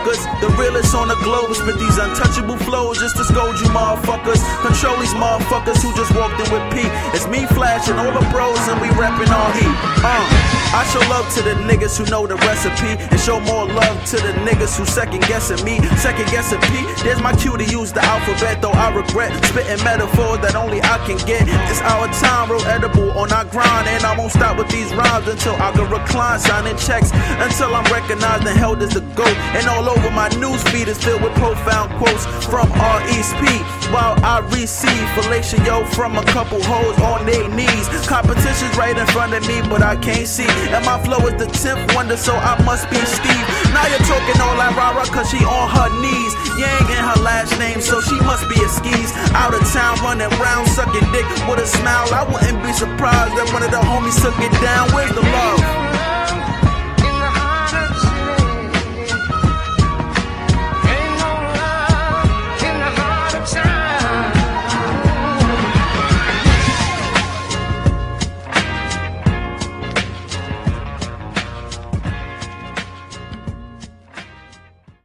motherfuckers. The realest on the globe. Spit these untouchable flows just to scold you motherfuckers. Control these motherfuckers who just walked in with P. It's me flashing all the bros and we rapping all heat. Uh, I show love to the niggas who know the recipe and show more love to the niggas who second guessing me. Second guessing P. There's my cue to use the alphabet, though I regret spitting metaphors that only I can get. It's our time, real edible on our grind, and won't stop with these rhymes until I can recline, signing checks until I'm recognized and held as a GOAT. And all over my news feed is filled with profound quotes from R.E.S.P. While I receive fellatio from a couple hoes on their knees. Competition's right in front of me, but I can't see. And my flow is the 10th wonder, so I must be Steve. Now you're talking all like Rara, cause she on her knees. Yang in her last name, so she must be a skis. Out of town, running round, sucking dick with a smile. I wouldn't surprised that one of the homies took it down. Love?